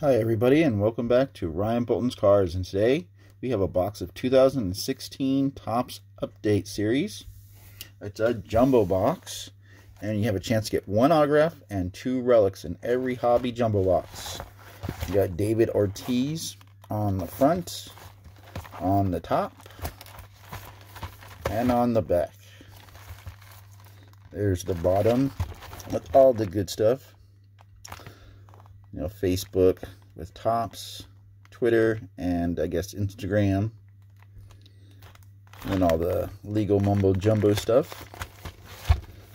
Hi everybody and welcome back to Ryan Boulton's Cars and today we have a box of 2016 Topps Update Series. It's a jumbo box and you have a chance to get one autograph and two relics in every hobby jumbo box. You got David Ortiz on the front, on the top, and on the back. There's the bottom with all the good stuff you know, Facebook with Topps, Twitter, and I guess Instagram. And all the legal mumbo jumbo stuff.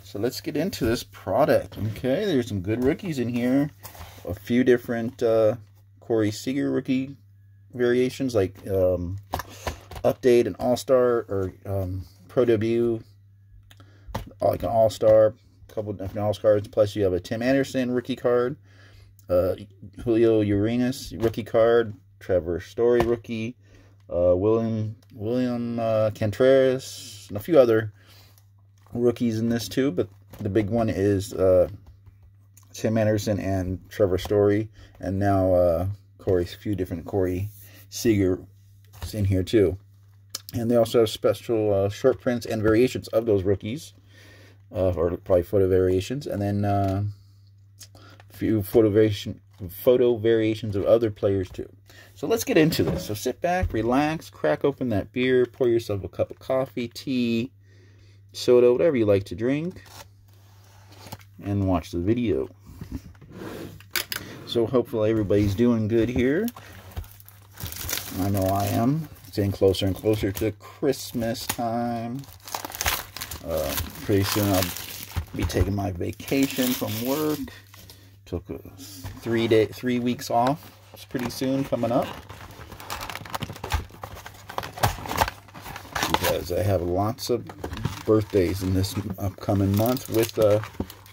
So let's get into this product. Okay, there's some good rookies in here. A few different uh, Corey Seager rookie variations like um, Update and All-Star or um, Pro Debut, like an All-Star, couple different All-Stars. Plus you have a Tim Anderson rookie card uh, Julio Urias rookie card, Trevor Story rookie, uh, William William uh, Contreras, and a few other rookies in this too. But the big one is uh, Tim Anderson and Trevor Story, and now uh, Corey. A few different Corey Seager in here too. And they also have special uh, short prints and variations of those rookies, uh, or probably photo variations, and then. Few photo, variation, photo variations of other players too. So let's get into this. So sit back, relax, crack open that beer, pour yourself a cup of coffee, tea, soda, whatever you like to drink, and watch the video. So hopefully everybody's doing good here. I know I am. It's getting closer and closer to Christmas time. Uh, pretty soon I'll be taking my vacation from work. Took three day, three weeks off. It's pretty soon coming up. Because I have lots of birthdays in this upcoming month with uh,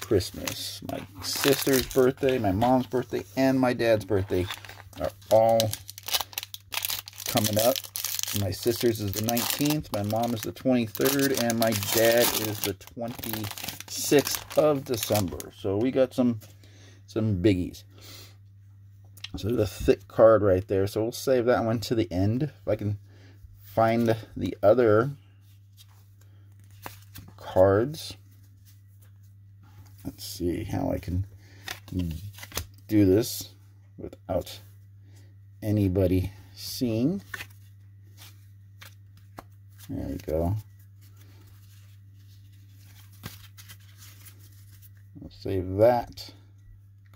Christmas. My sister's birthday, my mom's birthday, and my dad's birthday are all coming up. My sister's is the 19th, my mom is the 23rd, and my dad is the 26th of December. So we got some some biggies. So there's a thick card right there. So we'll save that one to the end. If I can find the other cards. Let's see how I can do this without anybody seeing. There we go. I'll save that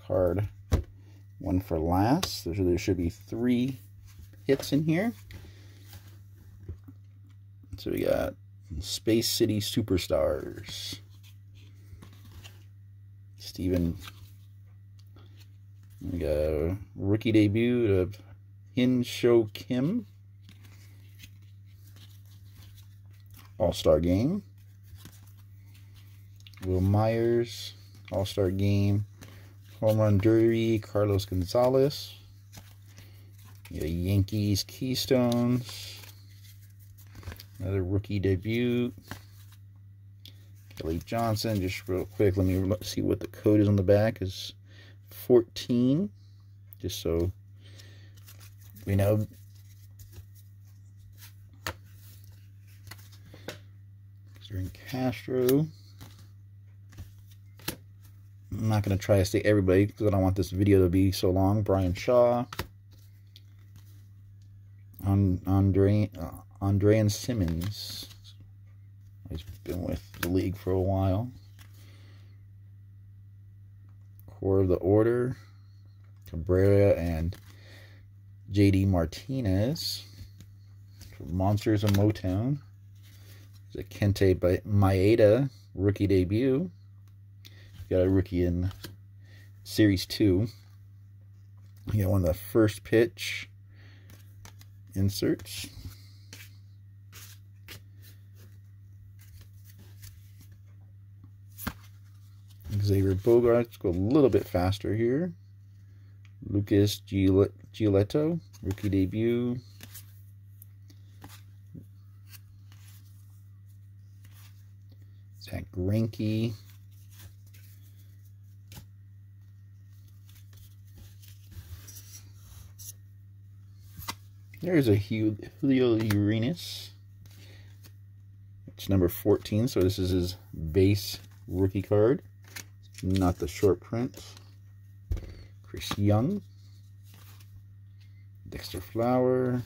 card one for last. There, should be three hits in here. So we got Space City Superstars. Steven. We got a rookie debut of Hyun Soo Kim. All-Star Game. Wil Myers, All-Star Game. Home run derby, Carlos Gonzalez. Yankees Keystones. Another rookie debut. Kelly Johnson. Just real quick, let me see what the code is on the back. is 14. Just so we know. During Castro. I'm not going to try to say everybody because I don't want this video to be so long. Bryan Shaw. Andre, uh, Andrelton Simmons. He's been with the league for a while. Core of the Order. Cabrera and JD Martinez. Monsters of Motown. There's a Kenta Maeda rookie debut. Got a rookie in Series 2. You got one of the first pitch inserts. Xavier Bogaerts, go a little bit faster here. Lucas Giolito, rookie debut. Zack Greinke, There's a Julio Urias. It's number 14, so this is his base rookie card. Not the short print. Chris Young. Dexter Fowler.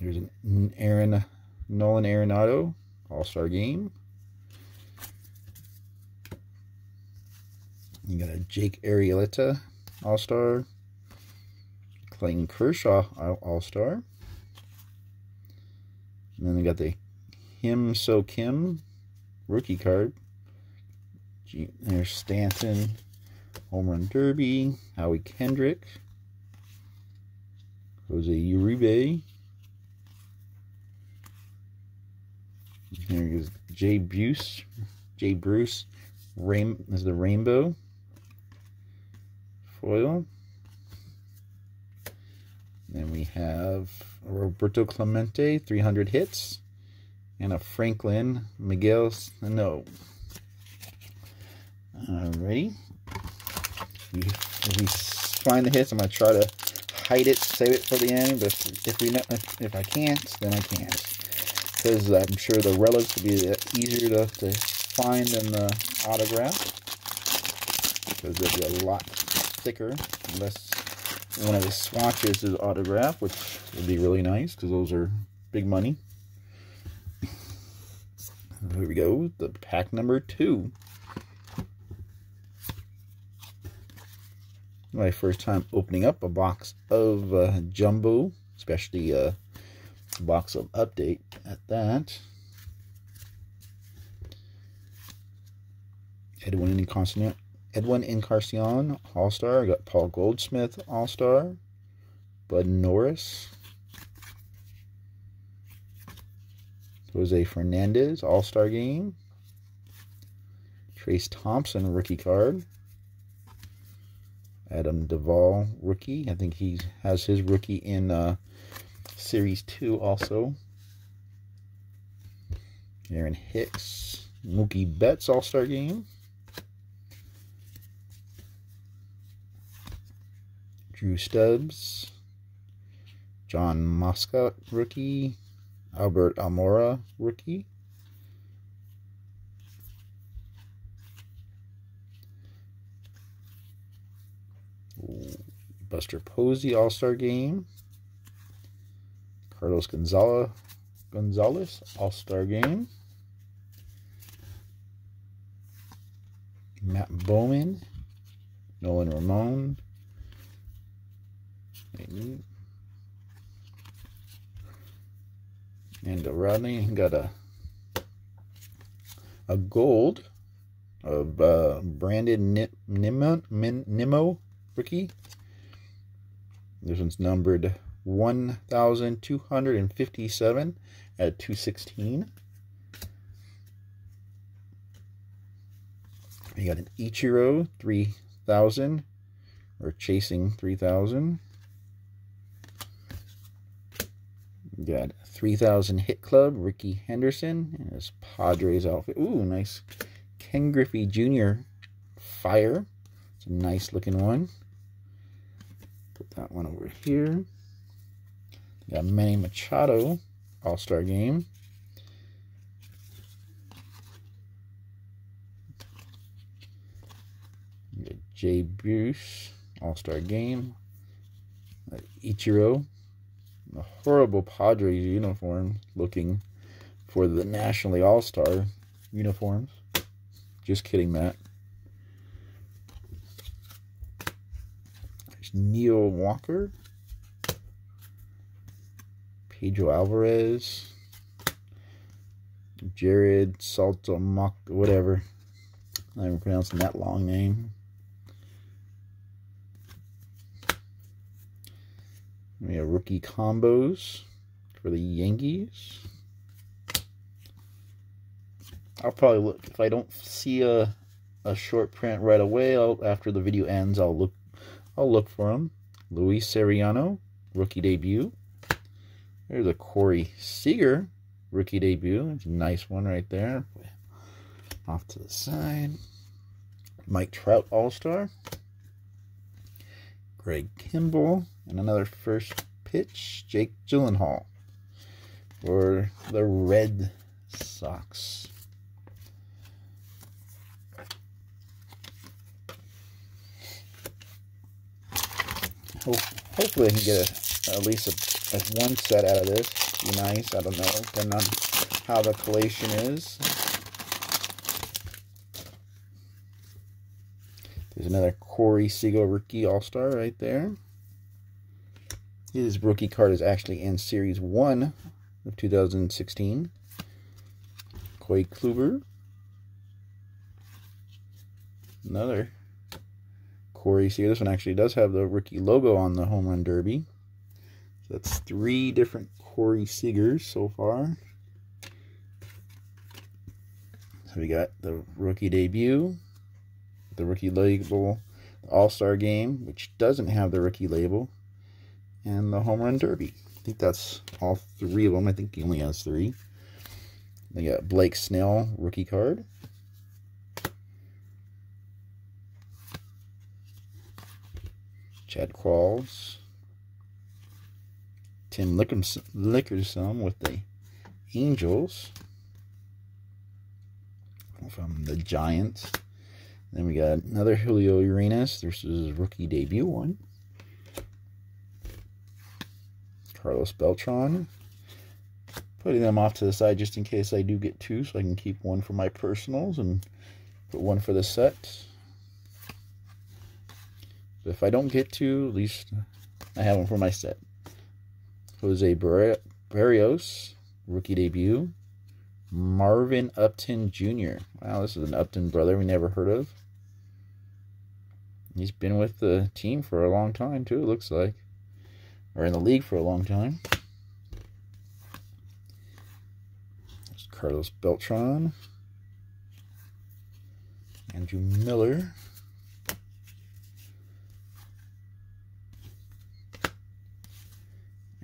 There's an Aaron Nolan Arenado All-Star Game. You got a Jake Arrieta All-Star. Clayton Kershaw All-Star. And then they got the Hyun Soo Kim rookie card. There's Stanton, Home Run Derby, Howie Kendrick, Jose Uribe. Here is Jay Bruce. Jay Bruce. Rain is the rainbow foil. Then we have Roberto Clemente, 300 hits. And a Franklin Miguel No. Alrighty. If we find the hits, I'm going to try to hide it, save it for the end. But if, we if, if I can't, then I can't. Because I'm sure the relics will be uh, easier to, to find than the autograph. Because they'll be a lot thicker unless one of the swatches is autograph, which would be really nice because those are big money. Here we go, the pack number two. My first time opening up a box of uh, Jumbo, especially uh, a box of Update at that. Edwin Encarnacion, Edwin Encarnacion, All-Star. I got Paul Goldschmidt, All-Star. Bud Norris. Jose Fernandez, All-Star Game. Trayce Thompson, rookie card. Adam Duvall, rookie. I think he has his rookie in uh, Series 2 also. Aaron Hicks, Mookie Betts, All-Star Game. Drew Stubbs, Jon Moscot, rookie, Albert Almora, rookie. Buster Posey, All-Star Game. Carlos Gonzalez, Gonzalez All-Star Game. Matt Bowman, Nolan Ramon, and Rodney got a a gold of uh, Brandon Nimmo, Nimmo rookie. This one's numbered 1,257 at 216. You got an Ichiro 3000 or chasing 3000. Got 3000 Hit Club, Rickey Henderson, and his Padres outfit. Ooh, nice Ken Griffey Jr. Fire. It's a nice looking one. Put that one over here. Got Manny Machado, All-Star Game. Jay Bruce, All-Star Game. Ichiro, a horrible Padres uniform looking for the Nationally All-Star uniforms. Just kidding, Matt. There's Neil Walker. Pedro Alvarez. Jared Saltamock, whatever. I'm even pronouncing that long name. We have rookie combos for the Yankees. I'll probably look if I don't see a a short print right away. I'll, after the video ends, I'll look I'll look for them. Luis Severino, rookie debut. There's a Corey Seager rookie debut. A nice one right there. Off to the side. Mike Trout All Star. Greg Kimball And another first pitch, Jake Gyllenhaal for the Red Sox. hopefully I can get a, at least a, a, one set out of this. Be nice. I don't know. Depending on how the collation is. There's another Corey Seager rookie All-Star right there. His rookie card is actually in Series 1 of 2016. Corey Kluber. Another Corey Seager. This one actually does have the rookie logo on the Home Run Derby. So that's three different Corey Seagers so far. So we got the rookie debut, the rookie label, All-Star Game, which doesn't have the rookie label, and the Home Run Derby. I think that's all three of them. I think he only has three. They got Blake Snell, rookie card. Chad Qualls. Tim Lickerson with the Angels. From the Giants. Then we got another Julio Urias. This is his rookie debut one. Carlos Beltran. Putting them off to the side just in case I do get two, so I can keep one for my personals and put one for the set. But if I don't get two, at least I have one for my set. Jose Berrios, rookie debut. Marvin Upton Jr. Wow, this is an Upton brother we never heard of. He's been with the team for a long time, too, it looks like. Or in the league for a long time. There's Carlos Beltran. Andrew Miller.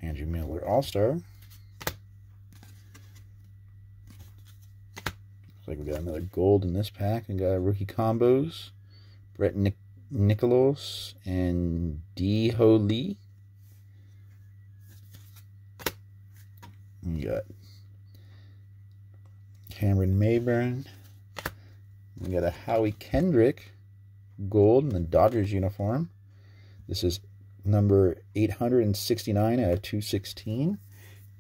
Andrew Miller All-Star. Looks like we got another gold in this pack. And got rookie combos. Brett Nic Nicholas and Dae-Ho Lee. We got Cameron Maybin. We got a Howie Kendrick gold in the Dodgers uniform. This is number 869 out of 216.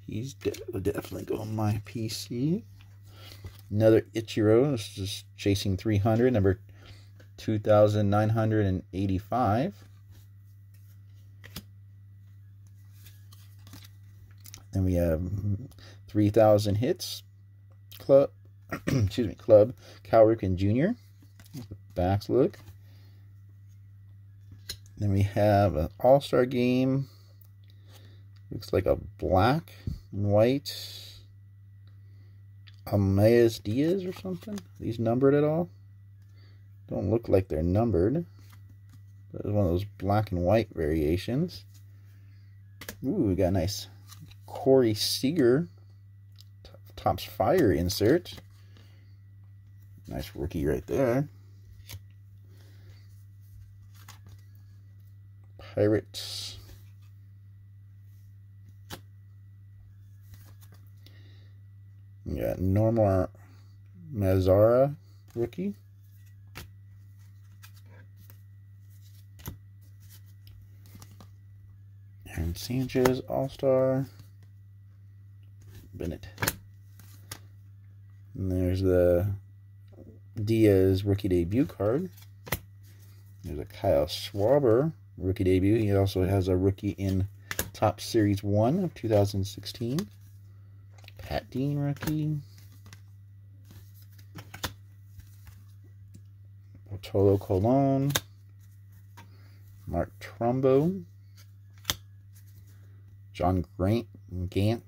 He's de definitely going my PC. Another Ichiro. This is chasing 300, number 2985. Then we have mm, 3000 hits. Club, excuse me, Club Cal Ripken Jr. Backs look. Then we have an all-star game. Looks like a black and white Ameas Diaz or something. These numbered at all? Don't look like they're numbered. But it's one of those black and white variations. Ooh, we got nice Corey Seager Topps Fire insert. Nice rookie right there. Pirates. We got Nomar Mazara, rookie. Aaron Sanchez, All-Star. Bennett. And there's the Diaz rookie debut card. There's a Kyle Schwarber rookie debut. He also has a rookie in Top Series 1 of 2016. Pat Dean rookie. Bartolo Colon. Mark Trumbo. John Grant Gant.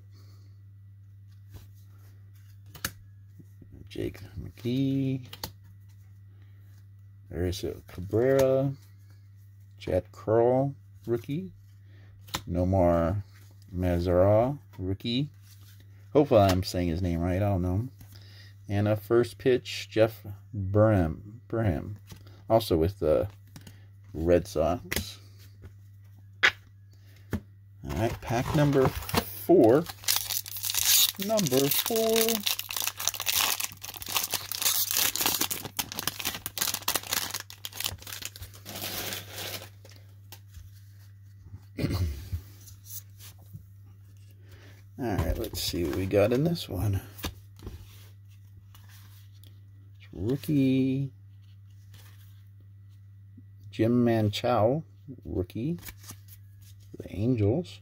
Jake McGee. There's a Cabrera. Chad Curl, rookie. Nomar Mazara, rookie. Hopefully I'm saying his name right. I don't know. And a first pitch, Jeff Burnham. Burnham. Also with the Red Sox. All right, pack number four. Number four. All right, let's see what we got in this one. It's Rookie Jim Manchow, rookie the Angels.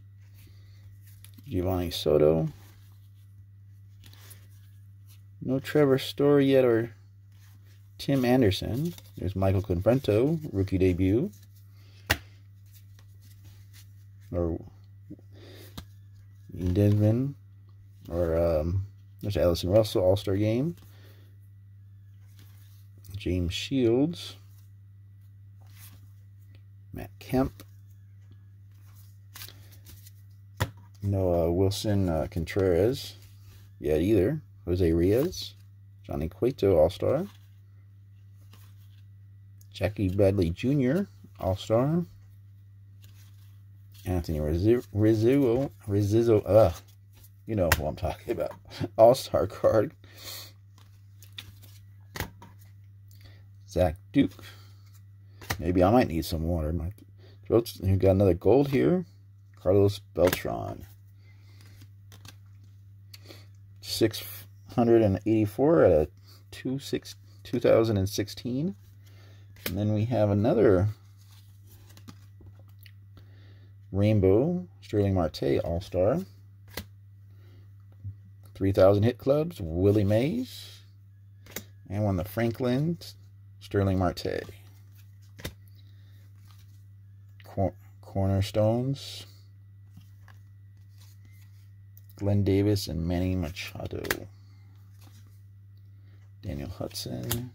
Geovany Soto. No Trevor Story yet or Tim Anderson. There's Michael Conforto, rookie debut. Or Desmond. Or um, there's Addison Russell, All-Star Game. James Shields. Matt Kemp. Noah Willson uh, Contreras yet either. Jose Rios. Johnny Cueto, All-Star. Jackie Bradley Jr., All-Star. Anthony Rizzuto, Rizzuto, uh, you know who I'm talking about. All-Star card. Zach Duke. Maybe I might need some water. My throat's, you got another gold here. Carlos Beltran. 684 at a 26, 2016. And then we have another Rainbow Sterling Marte All-Star. 3,000 hit clubs, Willie Mays. And one of the Franklin Sterling Marte. Cor cornerstones. Glenn Davis and Manny Machado. Daniel Hudson.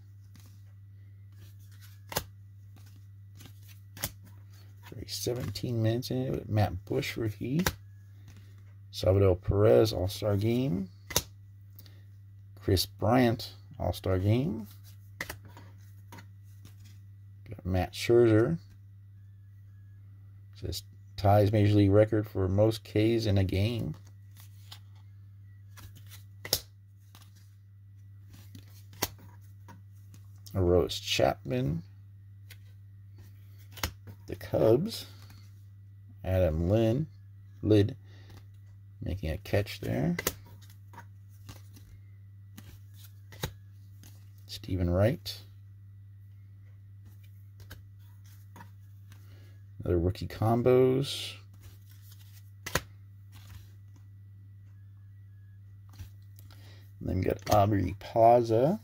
17 minutes in it. Matt Bush rookie. Salvador Perez All-Star Game. Kris Bryant All-Star Game. Got Matt Scherzer. Says ties Major League record for most Ks in a game. Aroldis Chapman. The Cubs. Adam Lynn. Lid making a catch there. Steven Wright. Other rookie combos. And then we got Aubrey Plaza.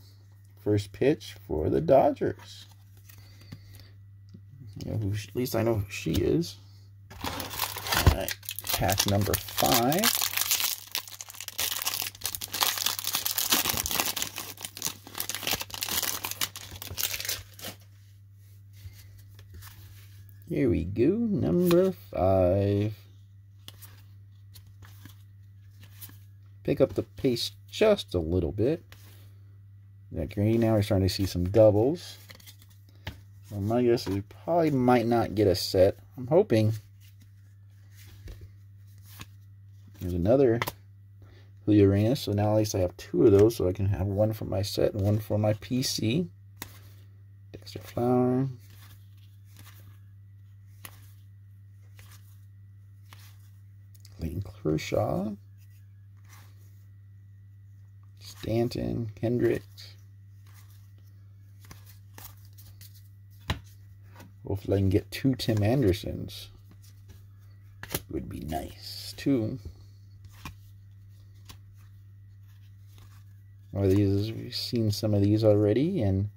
First pitch for the Dodgers. Know who, at least I know who she is. All right, pack number five. Here we go, number five. Pick up the pace just a little bit. That green, now we're starting to see some doubles. Well, my guess is we probably might not get a set. I'm hoping. There's another Julio Reyes. So now at least I have two of those. So I can have one for my set and one for my PC. Dexter Fowler. Clayton Kershaw. Stanton. Hendricks. Hopefully I can get two Tim Andersons. Would be nice, too. Are these, we've seen some of these already, and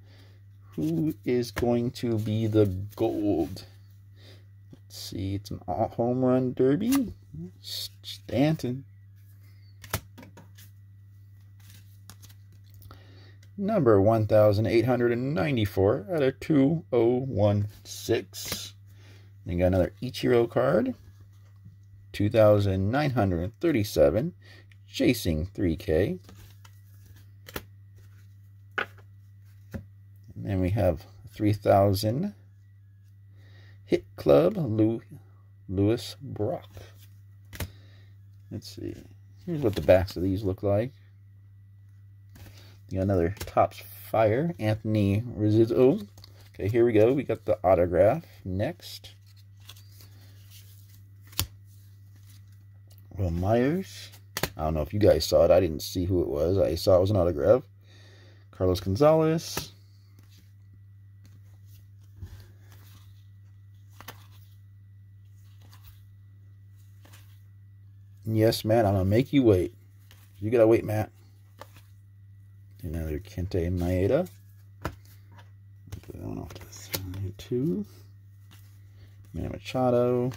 who is going to be the gold? Let's see, it's an all home run derby. Stanton. Number 1894 out of 2016. Then got another Ichiro card, 2937, chasing 3K. And then we have 3000 Hit Club, Lewis Brock. Let's see. Here's what the backs of these look like. Got another Topps Fire, Anthony Rizzo. Okay, here we go. We got the autograph next. Wil Myers. I don't know if you guys saw it. I didn't see who it was. I saw it was an autograph. Carlos Gonzalez. Yes, Matt, I'm going to make you wait. You got to wait, Matt. Another Kenta Maeda. Put that one off to the side, too. Manny Machado.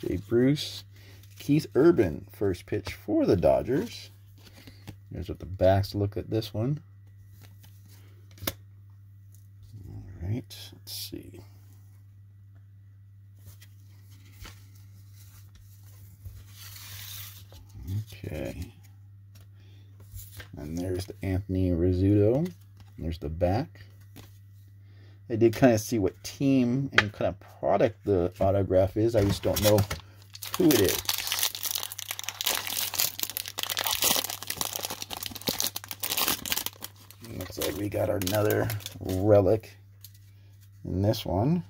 Jay Bruce. Keith Urban, first pitch for the Dodgers. Here's what the backs look at this one. All right, let's see. Okay. And there's the Anthony Rizzuto. There's the back. I did kind of see what team and kind of product the autograph is. I just don't know who it is. Looks like we got another relic in this one.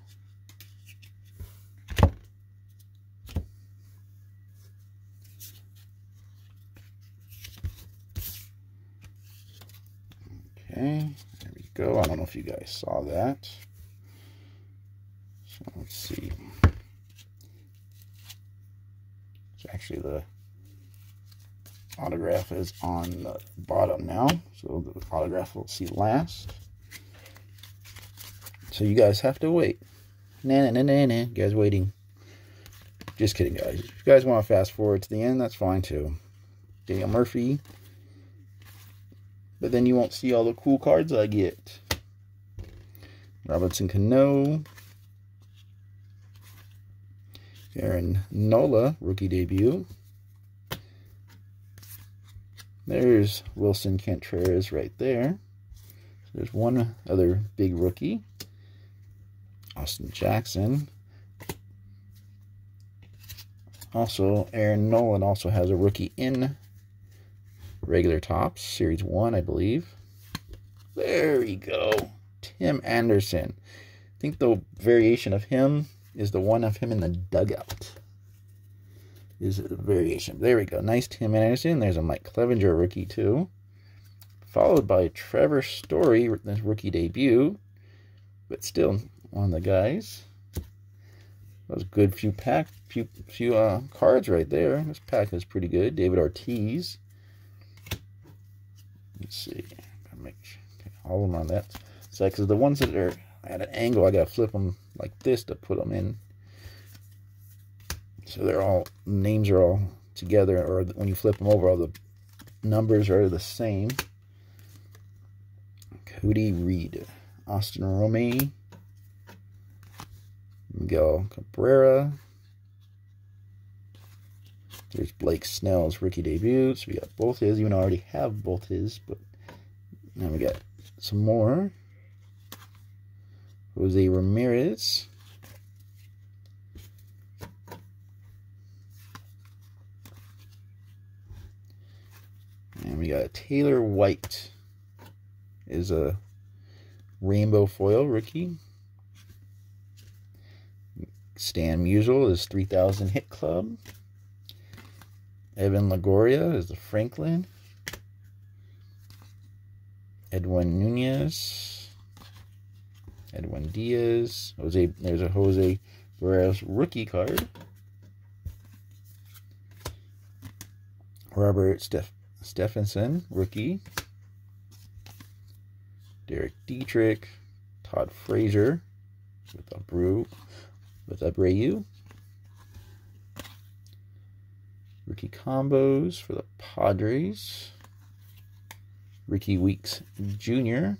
Okay, there we go. I don't know if you guys saw that. So let's see. It's actually the autograph is on the bottom now. So the autograph will see last. So you guys have to wait. Nah, nah, nah, nah, nah. You guys waiting. Just kidding, guys. If you guys want to fast forward to the end, that's fine too. Daniel Murphy. But then you won't see all the cool cards I get. Robinson Cano. Aaron Nola, rookie debut. There's Willson Contreras right there. So there's one other big rookie. Austin Jackson. Also, Aaron Nolan also has a rookie in regular Topps, Series 1, I believe. There we go. Tim Anderson. I think the variation of him is the one of him in the dugout. Is a variation. There we go. Nice Tim Anderson. There's a Mike Clevinger rookie, too. Followed by Trevor Story, his rookie debut. But still one of the guys. A good few pack, few few uh, cards right there. This pack is pretty good. David Ortiz. Let's see. make all of them on that side because the ones that are at an angle, I gotta flip them like this to put them in. So they're all names are all together, or when you flip them over, all the numbers are the same. Cody Reed, Austin Romine, Miguel Cabrera. There's Blake Snell's rookie debut. So we got both his, even though I already have both his, but now we got some more. Jose Ramirez. And we got Taylor White is a rainbow foil rookie. Stan Musial is 3000 Hit Club. Evan Longoria is the Franklin. Edwin Nunez. Edwin Diaz. Jose, there's a Jose Berrios rookie card. Robert Steff, Stephenson, rookie. Derek Dietrich. Todd Frazier with a brew with Abreu. Rookie combos for the Padres. Rickie Weeks Jr.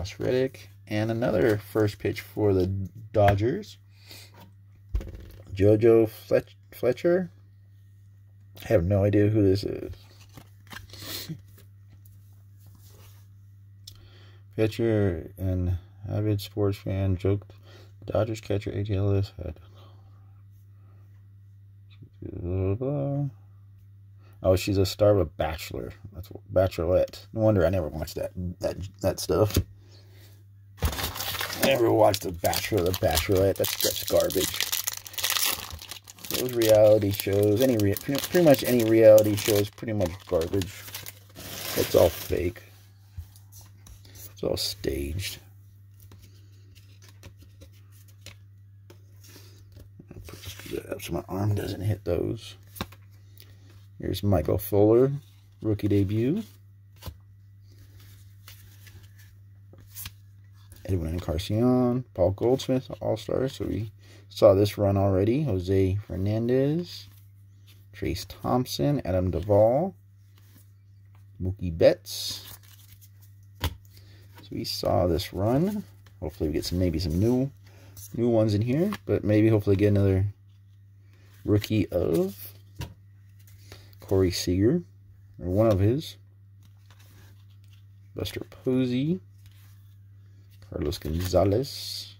Josh Reddick. And another first pitch for the Dodgers. Jojo Fletch Fletcher. I have no idea who this is. Fletcher and Avid sports fan joked Dodgers catcher Ellis had. Oh, she's a star of a Bachelor. That's Bachelorette. No wonder I never watched that that that stuff. Never watched the Bachelor, the Bachelorette. That's that's garbage. Those reality shows, any re pretty much any reality show is pretty much garbage. It's all fake. It's all staged. so my arm doesn't hit those. Here's Michael Fulmer, rookie debut. Edwin Encarnacion, Paul Goldschmidt, All-Star. So we saw this run already. Jose Fernandez, Trayce Thompson, Adam Duvall, Mookie Betts. So we saw this run. Hopefully we get some maybe some new new ones in here, but maybe hopefully get another rookie of Corey Seager, or one of his. Buster Posey, Carlos Gonzalez,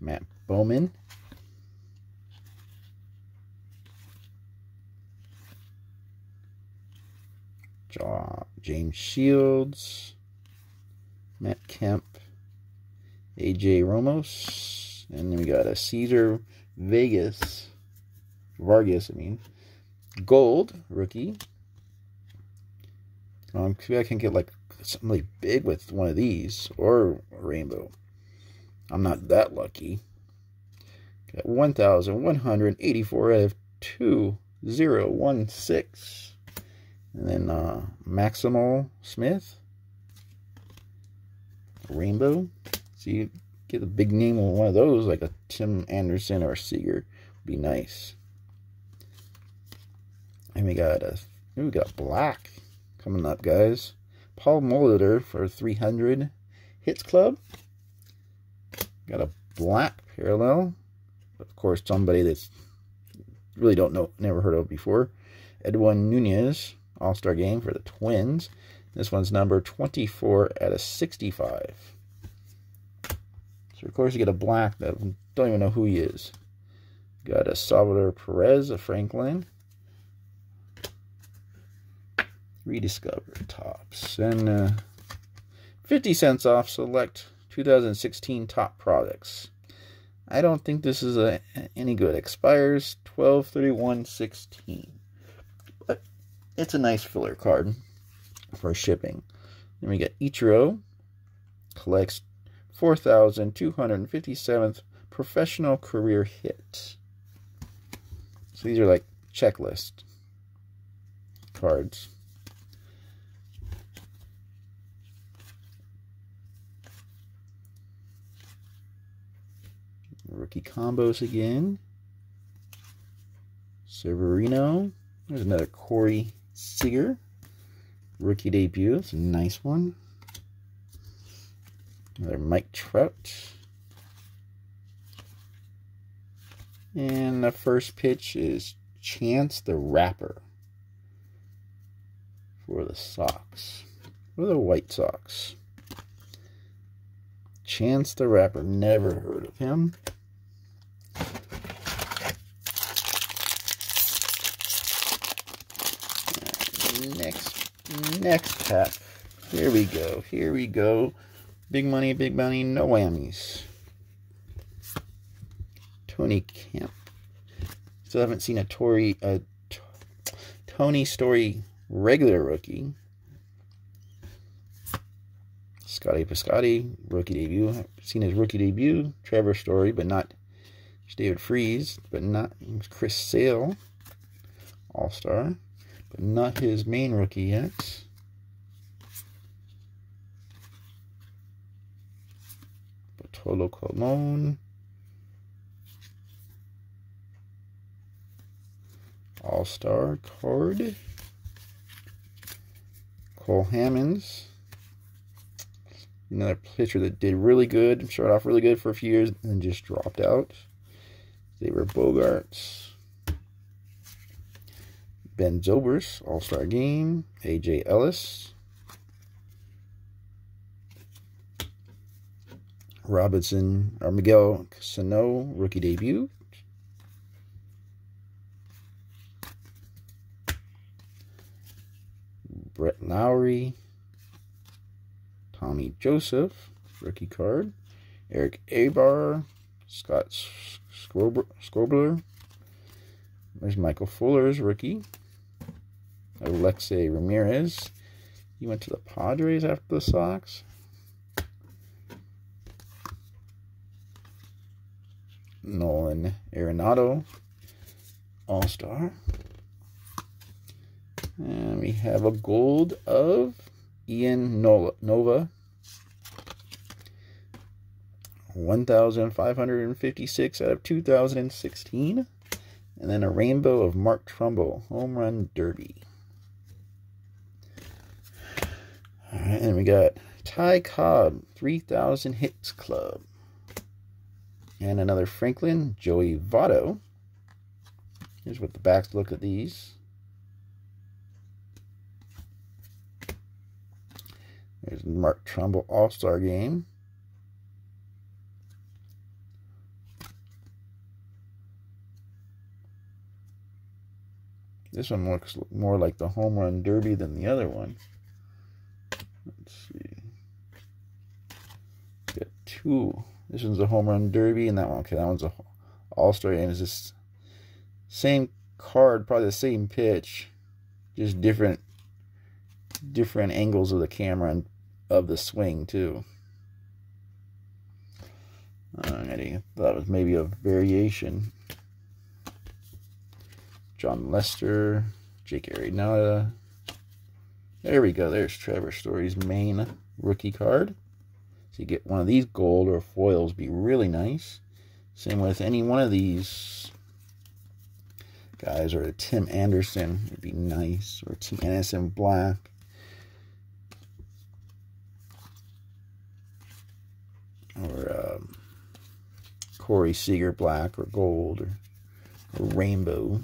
Matt Bowman, James Shields, Matt Kemp, AJ Ramos, and then we got a Cesar Vegas, Vargas, I mean, gold rookie. Um, maybe I can get like something big with one of these or a rainbow. I'm not that lucky. Got 1,184 out of 2016. And then uh, Maximal Smith. Rainbow. So you get a big name on one of those, like a Tim Anderson or Seager. Would be nice. And we got a we got black coming up, guys. Paul Molitor for 300 hits club. Got a black parallel. Of course, somebody that's really don't know, never heard of before. Edwin Nunez all-Star game for the Twins. This one's number 24 out of 65. So, of course, you get a black that don't even know who he is. Got a Salvador Perez, a Franklin. Rediscover Topps And uh, 50 cents off select 2016 top products. I don't think this is a, any good. Expires 12 31 16 but it's a nice filler card for shipping. Then we get Ichiro, collects 4,257th professional career hit. So these are like checklist cards. Rookie combos again. Severino. There's another Corey Seager. Rookie debut. It's a nice one. Another Mike Trout. And the first pitch is Chance the Rapper for the Sox. For the White Sox. Chance the Rapper. Never heard of him. Next next pack. Here we go. Here we go. Big money, big money, no whammies. Tony Kemp. Still haven't seen a Tory, a Tony Story regular rookie. Scotty Piscotty, rookie debut. seen his rookie debut. Trevor Story, but not David Freese, but not Chris Sale. All Star but not his main rookie yet. Bartolo Colon. All-Star card. Cole Hammonds. Another pitcher that did really good, started off really good for a few years, and then just dropped out. Xavier Bogaerts. Ben Zobrist, All-Star Game. A.J. Ellis. Robinson or Miguel Sano rookie debut. Brett Lawrie, Tommy Joseph, rookie card. Erick Aybar, Scott Schebler. There's Michael Fulmer's rookie. Alexei Ramirez. He went to the Padres after the Sox. Nolan Arenado, All-Star. And we have a gold of Ivan Nova. 1,556 out of 2016. And then a rainbow of Mark Trumbo, Home Run Derby. All right, and we got Ty Cobb, 3,000 Hits Club. And another Franklin, Joey Votto. Here's what the backs look at these. There's Mark Trumbo All-Star Game. This one looks more like the home run derby than the other one. Let's see. Got two. This one's a home run derby, and that one, okay, that one's a all-star, and it's just same card, probably the same pitch, just different different angles of the camera and of the swing too. Uh, Alrighty, thought it was maybe a variation. Jon Lester, Jake Arrieta. There we go. There's Trevor Story's main rookie card. You get one of these gold or foils be really nice. Same with any one of these guys or a Tim Anderson would be nice. Or Tim Anderson black. Or um, Corey Seager black or gold or, or rainbow.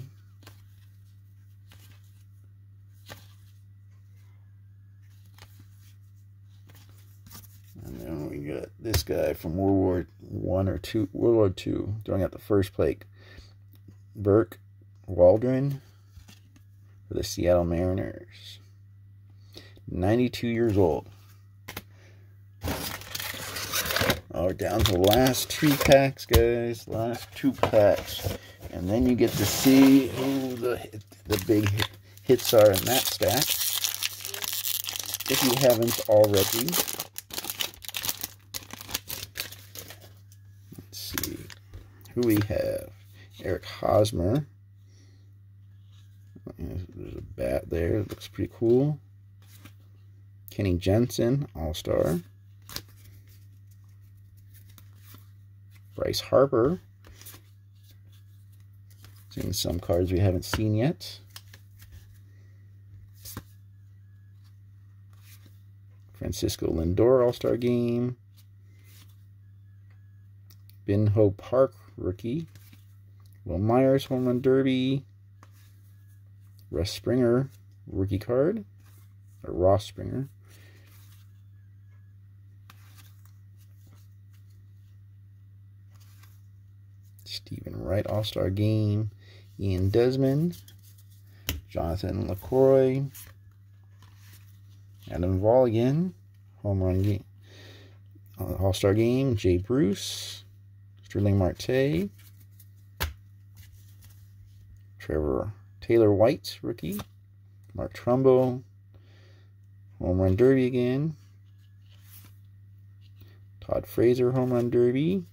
This guy from World War One or two, World War Two, throwing out the first plate. Burke Waldron for the Seattle Mariners. 92 years old. Oh, down to the last two packs, guys. Last two packs. And then you get to see who the, the big hits are in that stack. If you haven't already. Who we have? Eric Hosmer. There's a bat there. looks pretty cool. Kenley Jansen, All-Star. Bryce Harper. Seeing some cards we haven't seen yet. Francisco Lindor All-Star Game. Byung Ho Park rookie. Wil Myers, home run derby. Russ Springer, rookie card. Or Ross Springer. Steven Wright, All-Star Game. Ian Desmond. Jonathan Lucroy. Adam Duvall again. Home run game. Uh, All-Star Game. Jay Bruce. Starling Marte. Trevor Taylor White, rookie. Mark Trumbo. Home Run Derby again. Todd Frazier, Home Run Derby.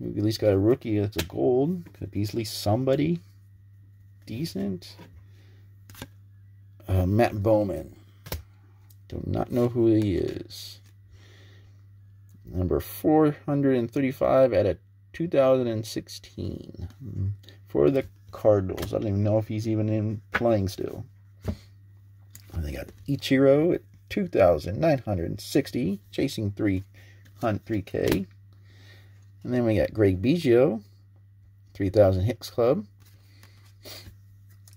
We've at least got a rookie that's a gold. Could be at least somebody decent. Uh, Matt Bowman. Do not know who he is. Number 435 at a 2016 for the Cardinals. I don't even know if he's even in playing still. And they got Ichiro at 2,960, chasing 3 hunt 3K. And then we got Craig Biggio, 3,000 Hicks Club.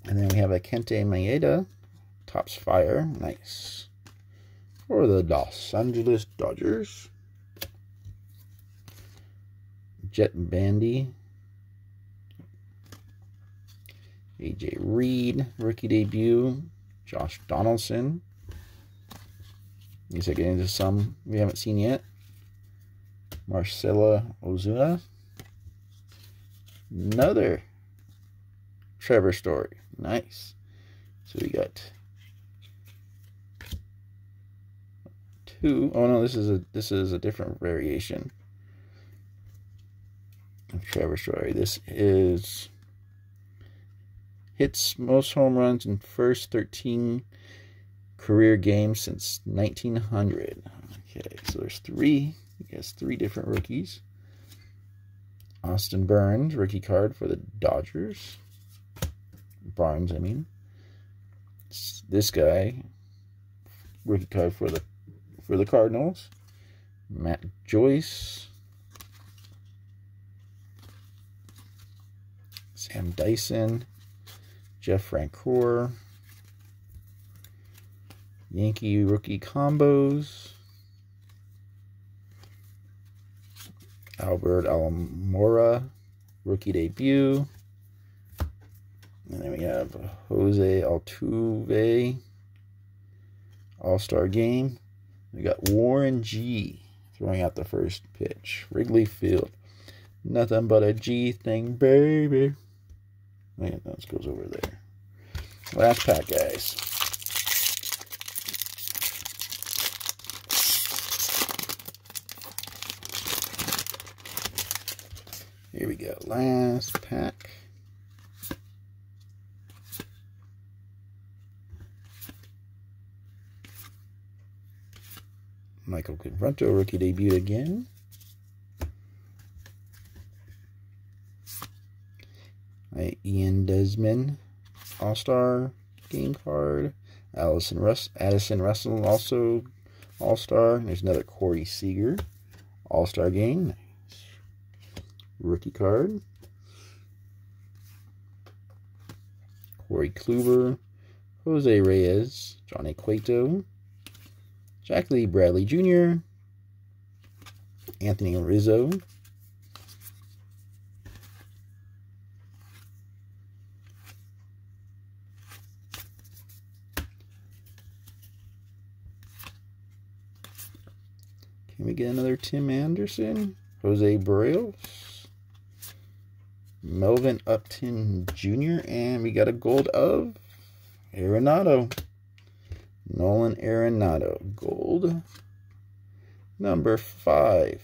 And then we have a Kenta Maeda, Topps Fire, nice. For the Los Angeles Dodgers. Jett Bandy. AJ Reed, rookie debut. Josh Donaldson. Are getting into some we haven't seen yet. Marcell Ozuna. Another Trevor Story. Nice. So we got two. Oh no, this is a this is a different variation Trevor Story. This is hits most home runs in first 13 career games since 1900. Okay, so there's three. I guess three different rookies. Austin Barnes, rookie card for the Dodgers. Barnes, I mean. This guy, rookie card for the for the Cardinals. Matt Joyce. Sam Dyson. Jeff Francoeur. Yankee rookie combos. Albert Almora, rookie debut. And then we have Jose Altuve, All-Star game. We got Warren G throwing out the first pitch. Wrigley Field. Nothing but a G thing, baby. Man, that goes over there. Last pack, guys. Here we go. Last pack. Michael Conforto, rookie debut again. Right, Ian Desmond, All-Star game card. Allison Russ, Addison Russell, also All-Star. There's another Corey Seager, All-Star game rookie card. Corey Kluber, Jose Reyes, Johnny Cueto, Jackie Bradley Jr., Anthony Rizzo, Can we get another Tim Anderson? Jose Berrios? Melvin Upton Jr. And we got a gold of Arenado. Nolan Arenado. Gold. Number five.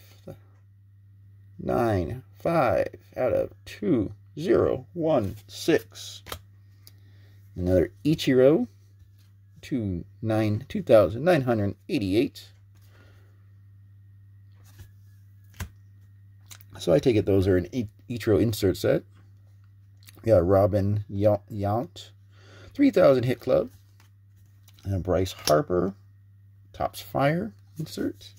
Nine. Five out of two. Zero. One. Six. Another Ichiro. Two nine two thousand nine hundred eighty-eight. So I take it those are an Ichiro insert set. We got Robin Yount, 3000 Hit Club. And Bryce Harper, Topps Fire insert.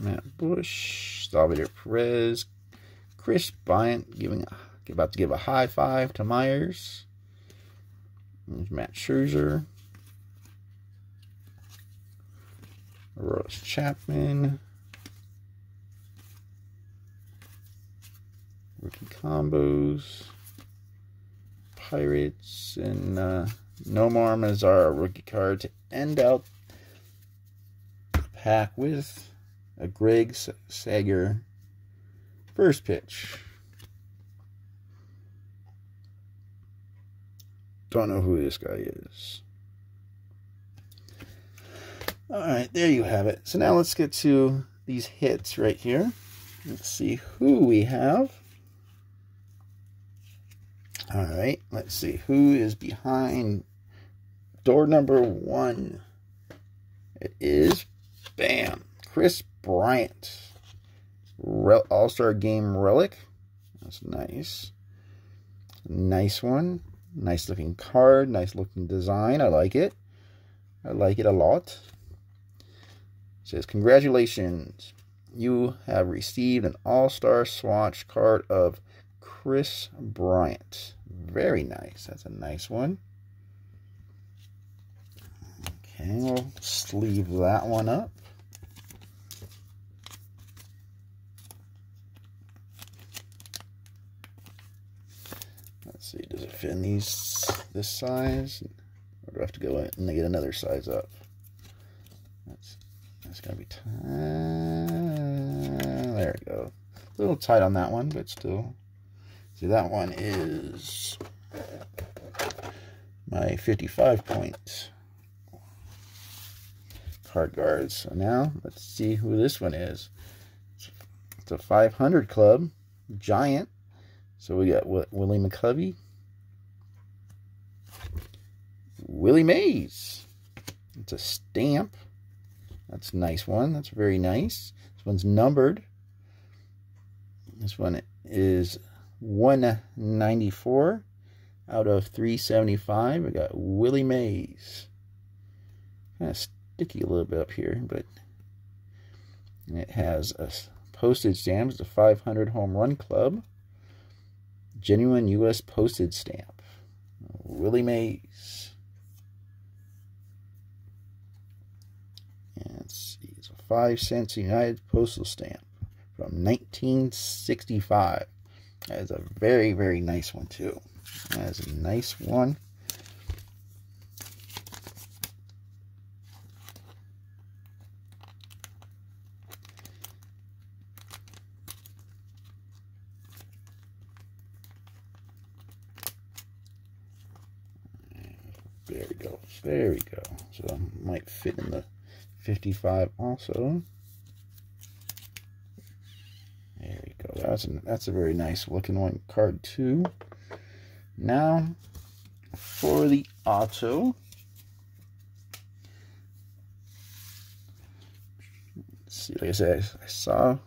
Matt Bush, Salvador Perez, Kris Bryant giving about to give a high five to Myers. There's Max Scherzer. Rose Chapman. Rookie combos. Pirates and uh, Nomar Mazara rookie card to end out the pack with a Greg Sager first pitch. Don't know who this guy is. All right, there you have it. So now let's get to these hits right here. Let's see who we have. All right, let's see who is behind door number one. It is, bam, Kris Bryant. All Star Game Relic. That's nice. Nice one. Nice looking card. Nice looking design. I like it. I like it a lot it says, Congratulations, you have received an all star swatch card of Kris Bryant. Very nice. That's a nice one. Okay, we'll sleeve that one up. Let's see, does it fit in these this size? Or do I have to go in and get another size up? Gonna be tight. There we go. A little tight on that one, but still. See, that one is my 55 points card guards. So now let's see who this one is. It's a 500 club, giant. So we got Willie McCovey, Willie Mays. It's a stamp. That's a nice one. That's very nice. This one's numbered. This one is 194 out of 375. We got Willie Mays. Kind of sticky a little bit up here, but it has a postage stamp. It's a 500 home run club. Genuine U.S. postage stamp. Willie Mays. And let's see, it's a 5 cents United Postal stamp from 1965. That is a very, very nice one, too. That is a nice one. There we go. There we go. So might fit in the 55 also. There we go. That's a, that's a very nice looking one. Card two. Now for the auto. Let's see, like I said, I saw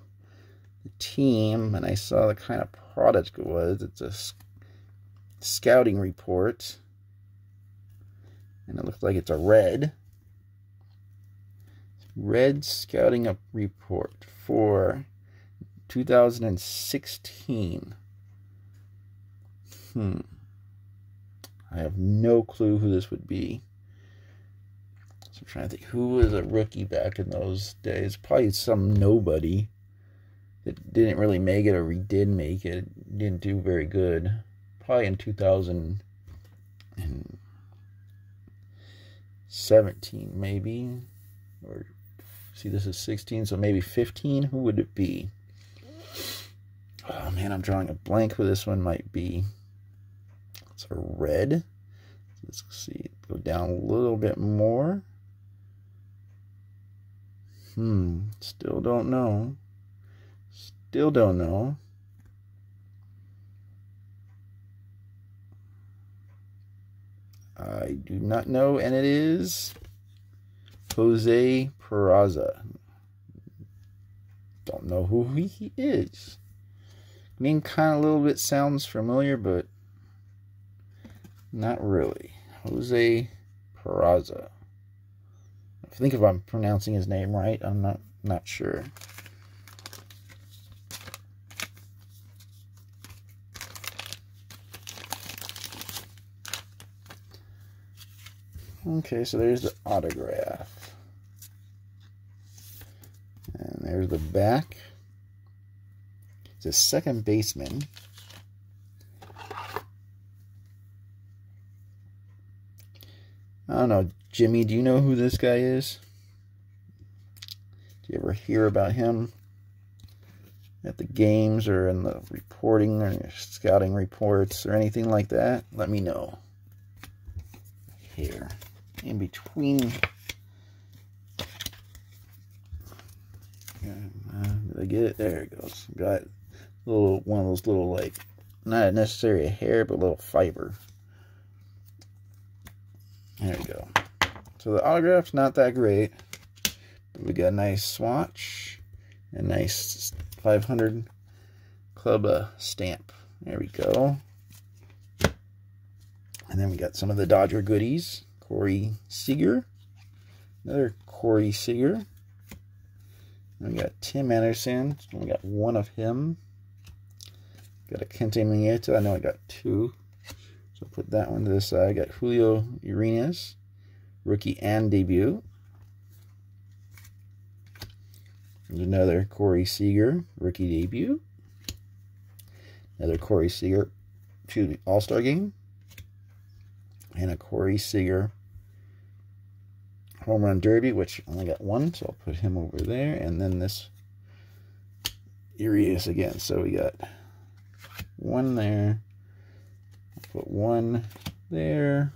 the team and I saw the kind of product it was. It's a scouting report and it looks like it's a red. Red Scouting Up Report for 2016. Hmm. I have no clue who this would be. So I'm trying to think who was a rookie back in those days. Probably some nobody that didn't really make it or did make it. Didn't do very good. Probably in 2017, maybe or see this is 16 so maybe 15 who would it be? Oh man i'm drawing a blank who this one might be. It's a red. Let's see go down a little bit more. Hmm still don't know. Still don't know. I do not know, and it is Jose Peraza. Don't know who he is. Name kind of a little bit sounds familiar, but not really. Jose Peraza. I think if I'm pronouncing his name right, I'm not not sure. Okay, so there's the autograph. And there's the back. A second baseman. I don't know, Jimmy, do you know who this guy is? Do you ever hear about him at the games or in the reporting or scouting reports or anything like that? Let me know. Here in between. Did I get it? There it goes. Got little one of those little like not necessarily a hair, but a little fiber. There we go. So the autograph's not that great, but we got a nice swatch, a nice 500 club uh, stamp. There we go. And then we got some of the Dodger goodies. Corey Seager. Another Corey Seager. We got Tim Anderson. We got one of him. Got a Kenta Maeda. I know I got two. So put that one to the side. I got Julio Urias, rookie and debut. There's another Corey Seager, rookie debut. Another Corey Seager, excuse me, All-Star Game. And a Corey Seager Home Run Derby, which only got one, so I'll put him over there. And then this Urias again. So we got one there, put one there,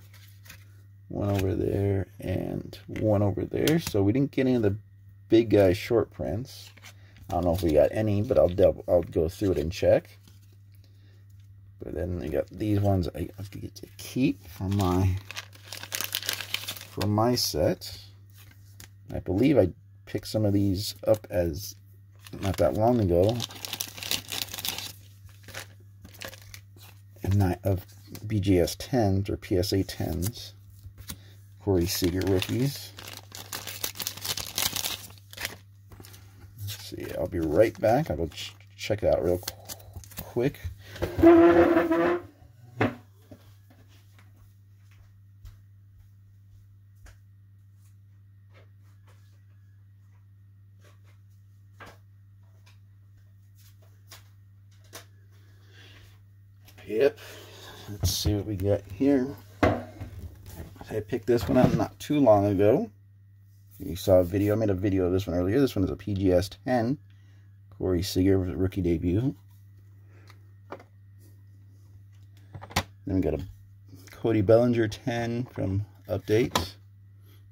one over there, and one over there. So we didn't get any of the big guy short prints. I don't know if we got any, but I'll double, I'll go through it and check. But then we got these ones I have to get to keep from my my set. I believe I picked some of these up as not that long ago. And of BGS 10s or PSA 10s. Corey Seager rookies. Let's see, I'll be right back. I'll ch check it out real quick. Yep. Let's see what we got here. I picked this one up not too long ago. You saw a video. I made a video of this one earlier. This one is a PGS 10. Corey Seager rookie debut. Then we got a Cody Bellinger 10 from Update.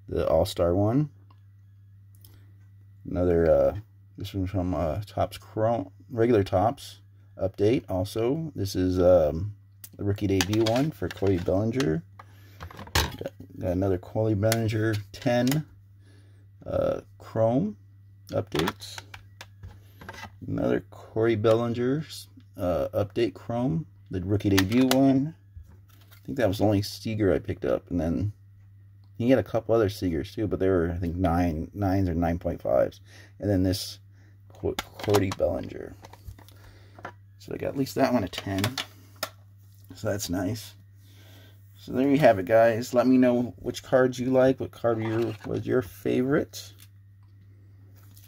The All-Star one. Another, uh, this one's from uh, Topps Chrome, regular Topps update also. This is um, the rookie debut one for Corey Bellinger. Got, got another Corey Bellinger 10 uh, Chrome updates. Another Corey Bellinger uh, update Chrome, the rookie debut one. I think that was the only Seager I picked up. And then he had a couple other Seagers too, but they were, I think, nine, nines or 9.5s. And then this Cody Bellinger. So I got at least that one a 10. So that's nice. So there you have it, guys. Let me know which cards you like, what card your, was your favorite.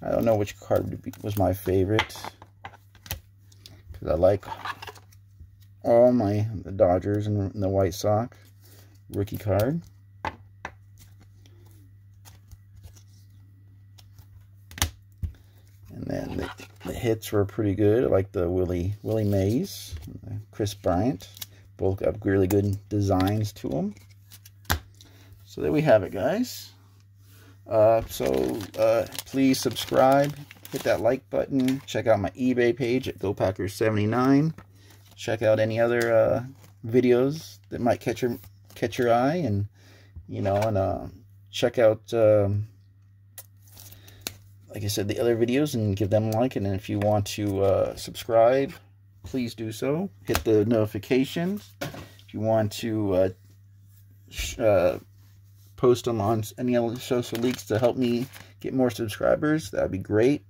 I don't know which card was my favorite. Because I like all my the Dodgers and the White Sox rookie card. And then the, the hits were pretty good, I like the Willie Willie Mays, Kris Bryant. Both got really good designs to them. So there we have it, guys. Uh, so uh, please subscribe, hit that like button, check out my eBay page at GoPackers79. Check out any other uh, videos that might catch your catch your eye, and you know, and uh, check out. Um, like I said, the other videos and give them a like. And if you want to uh, subscribe, please do so. Hit the notifications. If you want to uh, uh, post them on any other social leaks to help me get more subscribers, that would be great.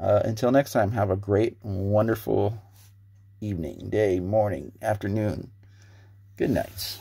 Uh, until next time, have a great, wonderful evening, day, morning, afternoon. Good nights.